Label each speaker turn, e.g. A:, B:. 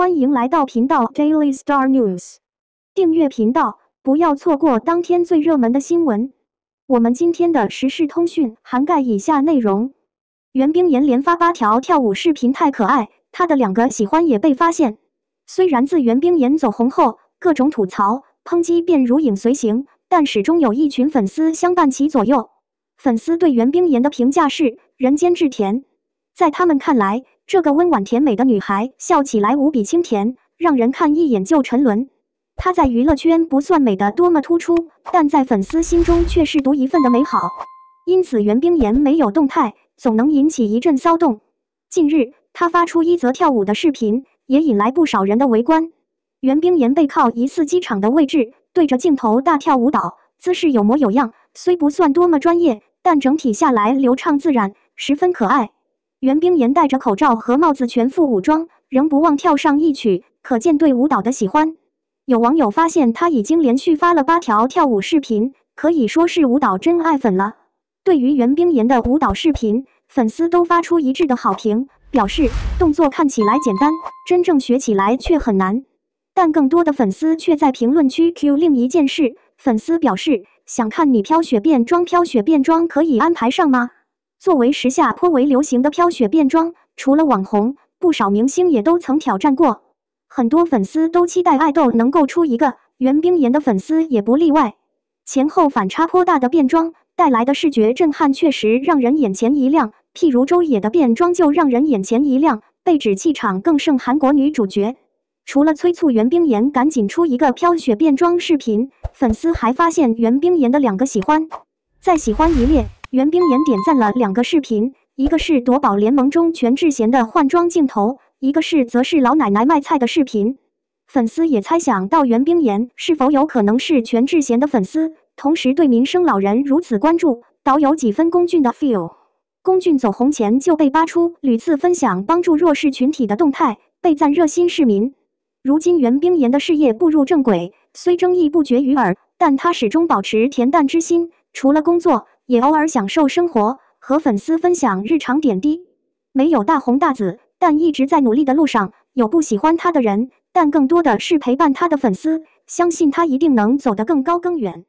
A: 欢迎来到频道 Daily Star News，订阅频道，不要错过当天最热门的新闻。我们今天的时事通讯涵盖以下内容：袁冰妍连发八条跳舞视频，太可爱，她的两个喜欢也被发现。虽然自袁冰妍走红后，各种吐槽、抨击便如影随形，但始终有一群粉丝相伴其左右。粉丝对袁冰妍的评价是“人间至甜”，在他们看来，这个温婉甜美的女孩笑起来无比清甜，让人看一眼就沉沦。她在娱乐圈不算美的多么突出，但在粉丝心中却是独一份的美好。因此，袁冰妍没有动态，总能引起一阵骚动。近日，她发出一则跳舞的视频，也引来不少人的围观。袁冰妍背靠疑似机场的位置，对着镜头大跳舞蹈，姿势有模有样，虽不算多么专业。但整体下来流畅自然，十分可爱。袁冰妍戴着口罩和帽子，全副武装，仍不忘跳上一曲，可见对舞蹈的喜欢。有网友发现她已经连续发了八条跳舞视频，可以说是舞蹈真爱粉了。对于袁冰妍的舞蹈视频，粉丝都发出一致的好评，表示动作看起来简单，真正学起来却很难。但更多的粉丝却在评论区 Q 另一件事，粉丝表示。想看你飘雪变装，飘雪变装可以安排上吗？作为时下颇为流行的飘雪变装，除了网红，不少明星也都曾挑战过。很多粉丝都期待爱豆能够出一个，袁冰妍的粉丝也不例外。前后反差颇大的变装带来的视觉震撼，确实让人眼前一亮。譬如周也的变装就让人眼前一亮，被指气场更胜韩国女主角。除了催促袁冰妍赶紧出一个飘雪变装视频，粉丝还发现袁冰妍的两个喜欢，在喜欢一列，袁冰妍点赞了两个视频，一个是夺宝联盟中全智贤的换装镜头，一个是则是老奶奶卖菜的视频。粉丝也猜想到袁冰妍是否有可能是全智贤的粉丝，同时对民生老人如此关注，倒有几分龚俊的 feel。龚俊走红前就被扒出屡次分享帮助弱势群体的动态，被赞热心市民。如今袁冰妍的事业步入正轨，虽争议不绝于耳，但她始终保持恬淡之心。除了工作，也偶尔享受生活，和粉丝分享日常点滴。没有大红大紫，但一直在努力的路上。有不喜欢他的人，但更多的是陪伴他的粉丝。相信他一定能走得更高更远。